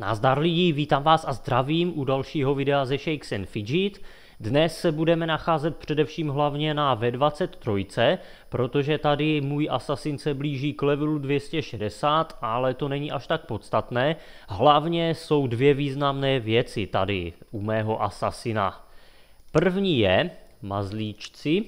Nazdar lidi, vítám vás a zdravím u dalšího videa ze Shakes and Fidget. Dnes se budeme nacházet především hlavně na V23, protože tady můj Assassin se blíží k levelu 260, ale to není až tak podstatné. Hlavně jsou dvě významné věci tady u mého Assassina. První je, mazlíčci,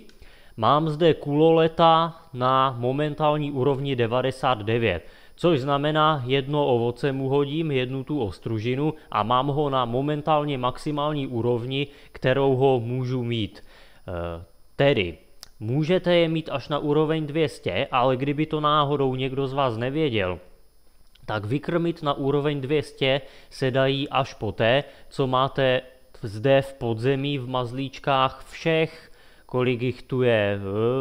mám zde kuloleta na momentální úrovni 99 což znamená jedno ovoce mu hodím, jednu tu ostružinu a mám ho na momentálně maximální úrovni, kterou ho můžu mít. E, tedy můžete je mít až na úroveň 200, ale kdyby to náhodou někdo z vás nevěděl, tak vykrmit na úroveň 200 se dají až poté, co máte zde v podzemí v mazlíčkách všech, kolik jich tu je,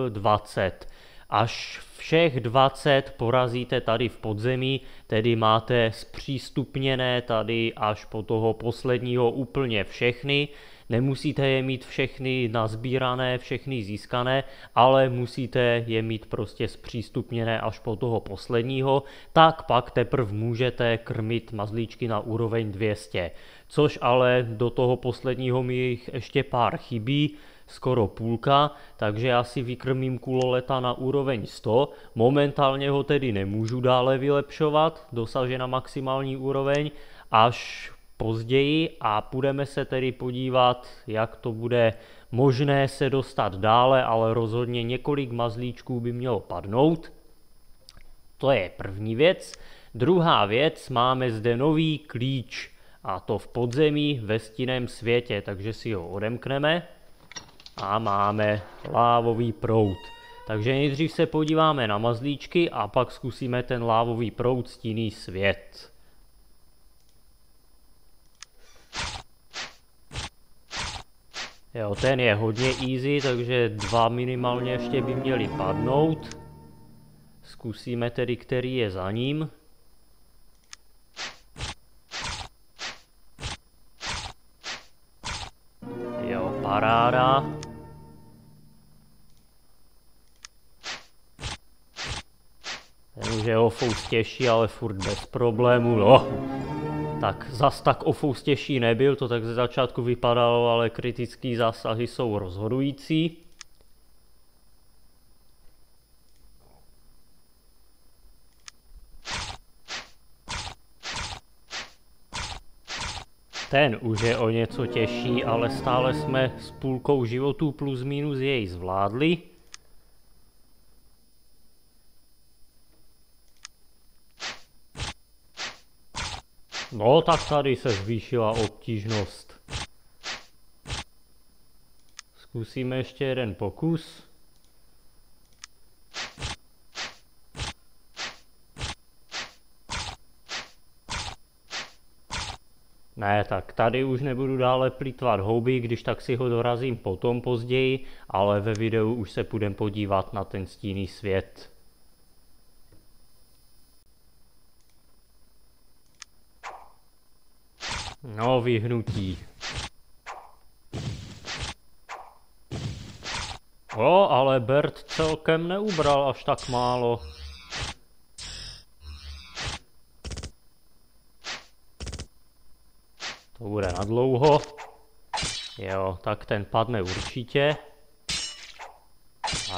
20. Až všech 20 porazíte tady v podzemí, tedy máte zpřístupněné tady až po toho posledního úplně všechny. Nemusíte je mít všechny nazbírané, všechny získané, ale musíte je mít prostě zpřístupněné až po toho posledního, tak pak teprve můžete krmit mazlíčky na úroveň 200. Což ale do toho posledního mi jich ještě pár chybí, skoro půlka, takže já si vykrmím kuloleta na úroveň 100. Momentálně ho tedy nemůžu dále vylepšovat, dosažena maximální úroveň, až později a půjdeme se tedy podívat, jak to bude možné se dostat dále, ale rozhodně několik mazlíčků by mělo padnout. To je první věc. Druhá věc, máme zde nový klíč a to v podzemí ve stinném světě, takže si ho odemkneme a máme lávový prout. Takže nejdřív se podíváme na mazlíčky a pak zkusíme ten lávový prout stinný svět. Jo, ten je hodně easy, takže dva minimálně ještě by měli padnout. Zkusíme tedy, který je za ním. Jo, paráda. Ten už je ofous těžší, ale furt bez problémů, no. Tak zas tak ofous těžší nebyl, to tak ze začátku vypadalo, ale kritické zásahy jsou rozhodující. Ten už je o něco těžší, ale stále jsme s půlkou životů plus minus jej zvládli. No, tak tady se zvýšila obtížnost. Zkusíme ještě jeden pokus. Ne, tak tady už nebudu dále plítvat houby, když tak si ho dorazím potom později, ale ve videu už se půjdem podívat na ten stíný svět. No, vyhnutí. O, ale Bert celkem neubral až tak málo. To bude na dlouho. Jo, tak ten padne určitě.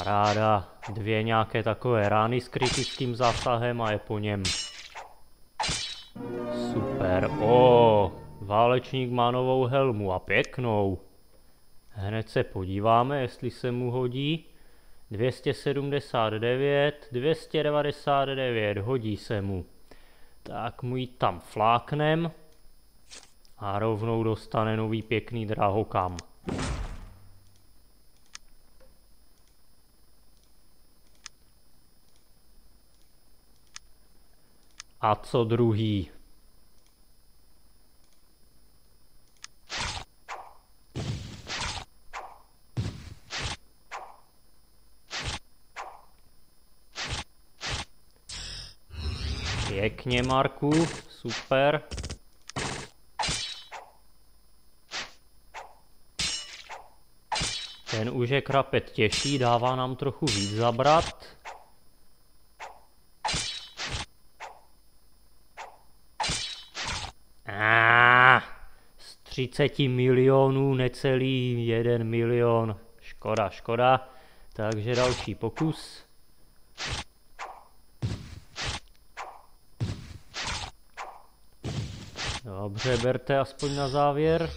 ráda Dvě nějaké takové rány s kritickým zásahem a je po něm. Super. O, Válečník má novou helmu a pěknou. Hned se podíváme, jestli se mu hodí. 279, 299, hodí se mu. Tak mu ji tam fláknem a rovnou dostane nový pěkný drahokam. A co druhý? Pěkně, Marku, super. Ten už je krapet těžší, dává nám trochu víc zabrat. 30 milionů, necelý 1 milion. Škoda, škoda. Takže další pokus. Dobře, berte aspoň na závěr.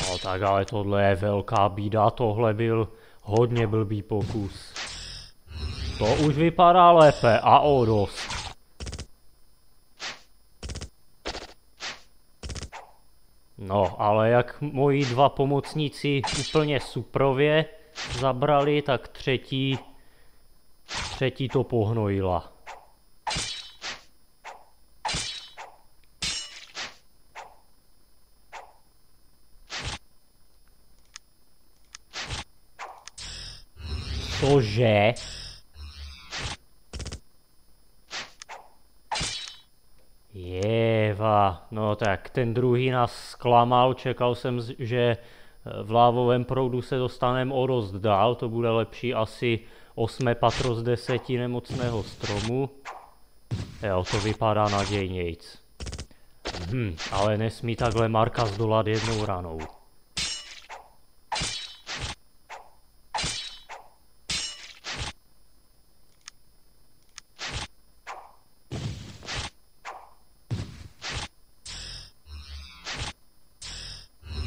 No tak ale tohle je velká bída, tohle byl hodně blbý pokus. To už vypadá lépe a o dost. No, ale jak moji dva pomocníci úplně suprově zabrali, tak třetí, třetí to pohnojila. Cože? Jeva, no tak ten druhý nás zklamal, čekal jsem, že eh, v lávovém proudu se dostaneme o dost dál, to bude lepší asi osmé patro z deseti nemocného stromu. Jo, to vypadá nadějnějc. Hm, ale nesmí takhle Marka zdolat jednou ranou.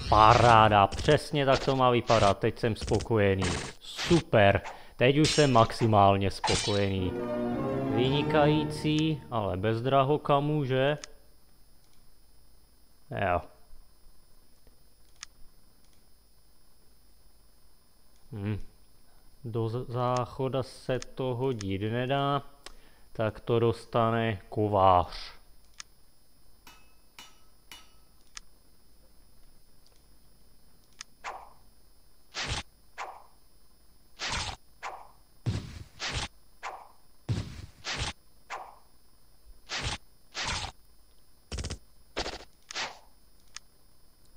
Paráda, přesně tak to má vypadat, teď jsem spokojený. Super, teď už jsem maximálně spokojený. Vynikající, ale bez drahokamů, že? Jo. Hm. Do záchoda se to hodit nedá, tak to dostane kovář.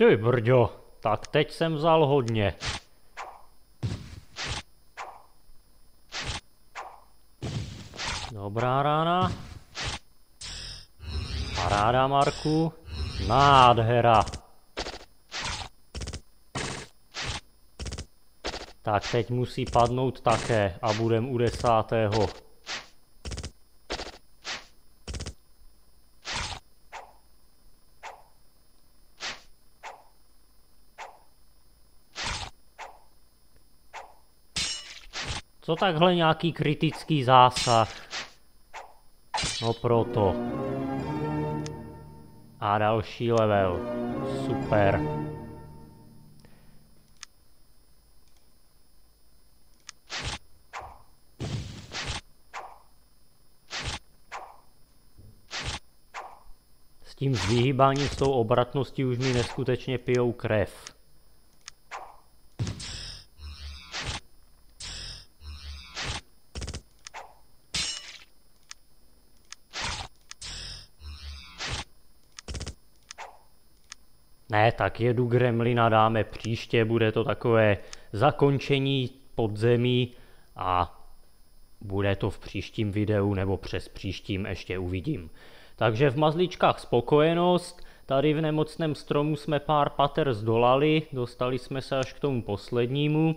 Ty brďo, tak teď jsem vzal hodně. Dobrá rána. Paráda, Marku. Nádhera. Tak teď musí padnout také a budem u desátého. Co takhle nějaký kritický zásah? No proto. A další level. Super. S tím vyhýbáním s tou obratností už mi neskutečně pijou krev. Ne, tak jedu Gremlina dáme příště, bude to takové zakončení podzemí a bude to v příštím videu nebo přes příštím ještě uvidím. Takže v mazličkách spokojenost, tady v nemocném stromu jsme pár pater zdolali, dostali jsme se až k tomu poslednímu.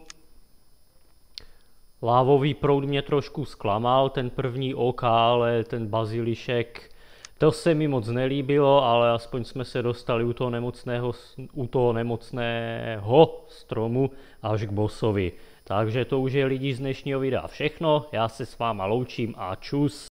Lávový proud mě trošku zklamal, ten první ok, ale ten bazilišek to se mi moc nelíbilo, ale aspoň jsme se dostali u toho nemocného, u toho nemocného stromu až k bosovi. Takže to už je lidi z dnešního videa všechno, já se s váma loučím a čus.